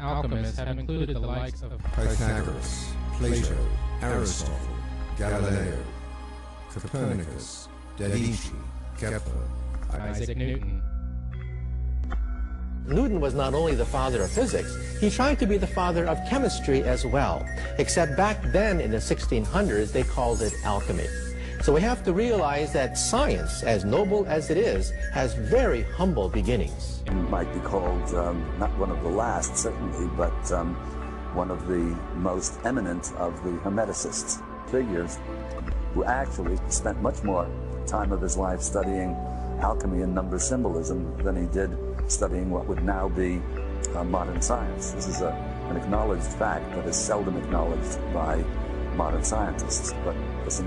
alchemists have included the likes of Pythagoras, Plato, Aristotle, Galileo, Copernicus, Da Vinci, Kepler, Isaac Newton. Newton was not only the father of physics, he tried to be the father of chemistry as well. Except back then in the 1600s, they called it alchemy. So we have to realize that science, as noble as it is, has very humble beginnings. He might be called um, not one of the last, certainly, but um, one of the most eminent of the Hermeticists, figures who actually spent much more time of his life studying alchemy and number symbolism than he did studying what would now be uh, modern science. This is a, an acknowledged fact that is seldom acknowledged by modern scientists. But listen.